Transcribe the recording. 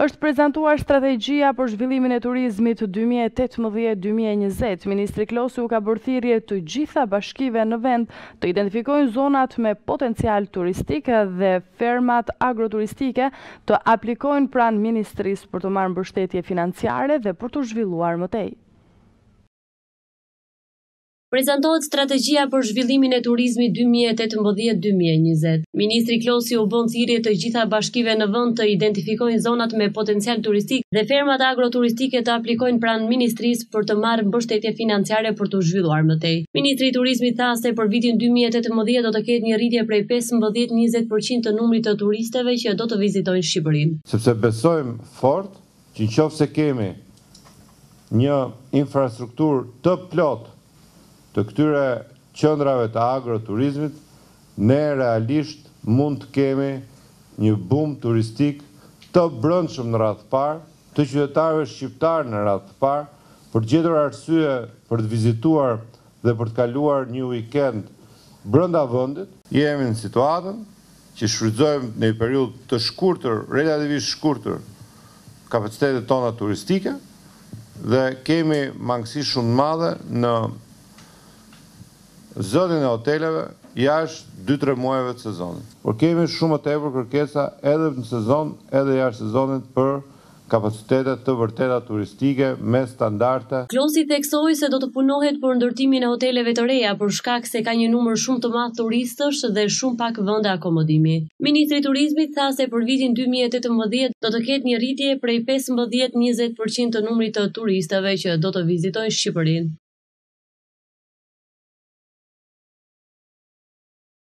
Është prezantuar strategjia për zhvillimin e turizmit dy mijë e tetëmbëdhjetë dy mijë e njëzet. Ministri Klosi u ka bërë thirrje të gjitha bashkive në vend të identifikojnë zonat me potencial turistik dhe fermat agroturistike të aplikojnë pranë ministrisë për të marrë mbështetje financiare dhe për t'u zhvilluar më tej. Prezantohet Strategjia për Zhvillimin e Turizmit 2018-2020. Ministri Klosi u bën thirrje të gjitha bashkive në vend të identifikojnë zonat me potencial turistik dhe fermat agroturistike të aplikojnë pranë ministrisë për të marrë mbështetje financiare për t'u zhvilluar më tej. Ministri i Turizmit tha se për vitin 2018 do të ketë një rritje prej pesëmbëdhjetë njëzet për qind të numrit të turistëve që do të vizitojnë Shqipërinë. Sepse besojmë fort Që në qoftë se kemi një infrastrukturë të plotë të këtyre qendrave të agroturizmit, ne realisht mund të kemi një bum turistik të brendshëm në radhë të parë, të qytetarëve shqiptarë në radhë të parë, për të gjetur arsye për të vizituar dhe për të kaluar një uikend brenda vendit. Jemi në situatën që shfrytëzojmë në një periudhë të shkurtër, relativisht shkurtër, kapacitetet tona turistike dhe kemi mangësi shumë të madhe në zënien e hoteleve jashtë dy tre muajve të sezonit. Por kemi shumë më tepër kërkesa edhe në sezon edhe jashtë sezonit për kapacitete të vërteta turistike me standarde. Klosi theksoi se do të punohet për ndërtimin e hoteleve të reja për shkak se ka një numër shumë të madh turistësh dhe shumë pak vende akomodimi. Ministri i Turizmit tha se për vitin dy mijë e tetëmbëdhjetë do të ketë një rritje prej pesëmbëdhjetë njëzet për qind të numrit të turistëve që do të vizitojnë Shqipërinë.